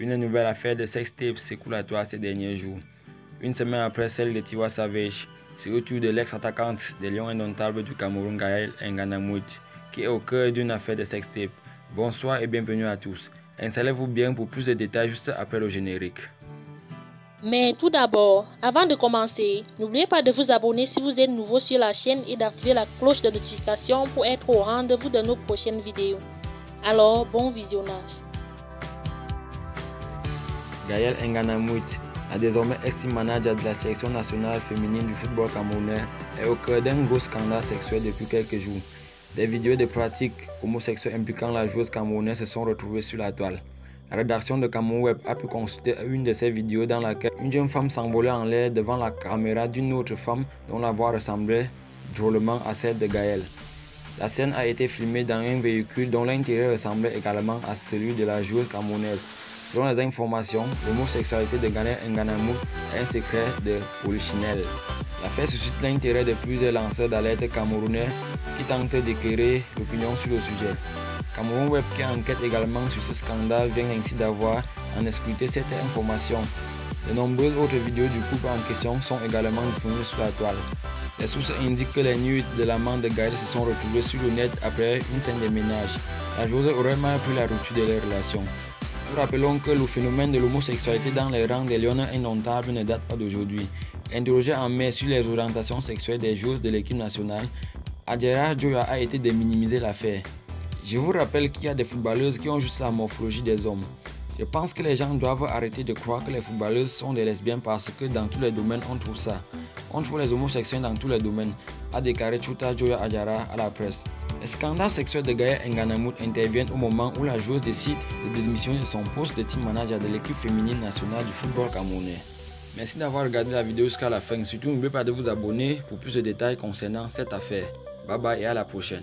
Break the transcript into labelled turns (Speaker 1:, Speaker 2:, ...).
Speaker 1: Une nouvelle affaire de sextape s'écoule à toi ces derniers jours. Une semaine après celle de Tiwa Savage, c'est au tour de l'ex-attaquante des Lions indomptables du Cameroun, Gaël Nganamouit, qui est au cœur d'une affaire de sextape. Bonsoir et bienvenue à tous. Installez-vous bien pour plus de détails juste après le générique.
Speaker 2: Mais tout d'abord, avant de commencer, n'oubliez pas de vous abonner si vous êtes nouveau sur la chaîne et d'activer la cloche de notification pour être au rendez-vous de nos prochaines vidéos. Alors, bon visionnage.
Speaker 1: Gaël Nganamouit, la désormais ex-team manager de la sélection nationale féminine du football camerounais, est au cœur d'un gros scandale sexuel depuis quelques jours. Des vidéos de pratiques homosexuelles impliquant la joueuse camerounaise se sont retrouvées sur la toile. La rédaction de Cameroun Web a pu consulter une de ces vidéos dans laquelle une jeune femme s'envolait en l'air devant la caméra d'une autre femme dont la voix ressemblait drôlement à celle de Gaël. La scène a été filmée dans un véhicule dont l'intérieur ressemblait également à celui de la joueuse camerounaise. Selon les informations, l'homosexualité de Gaël Nganamou est un secret de polichinelle. L'affaire suscite l'intérêt de plusieurs lanceurs d'alerte camerounais qui tentent d'éclairer l'opinion sur le sujet. Cameroun Web qui enquête également sur ce scandale vient ainsi d'avoir en excluté cette information. De nombreuses autres vidéos du couple en question sont également disponibles sur la toile. Les sources indiquent que les nuits de l'amant de Gaël se sont retrouvées sur le net après une scène de ménage. La joueuse aurait mal pris la rupture de leur relation. Nous rappelons que le phénomène de l'homosexualité dans les rangs des Lyonnais indomptables ne date pas d'aujourd'hui. Interrogé en mai sur les orientations sexuelles des joueuses de l'équipe nationale, Adjera Joya a été de minimiser l'affaire. Je vous rappelle qu'il y a des footballeuses qui ont juste la morphologie des hommes. Je pense que les gens doivent arrêter de croire que les footballeuses sont des lesbiennes parce que dans tous les domaines on trouve ça. On trouve les homosexuels dans tous les domaines, a déclaré Chuta Joya Adjara à la presse. Les scandales sexuels de Gaël Nganamut interviennent au moment où la joueuse décide de démissionner de son poste de team manager de l'équipe féminine nationale du football camerounais. Merci d'avoir regardé la vidéo jusqu'à la fin. Surtout, n'oubliez pas de vous abonner pour plus de détails concernant cette affaire. Bye bye et à la prochaine.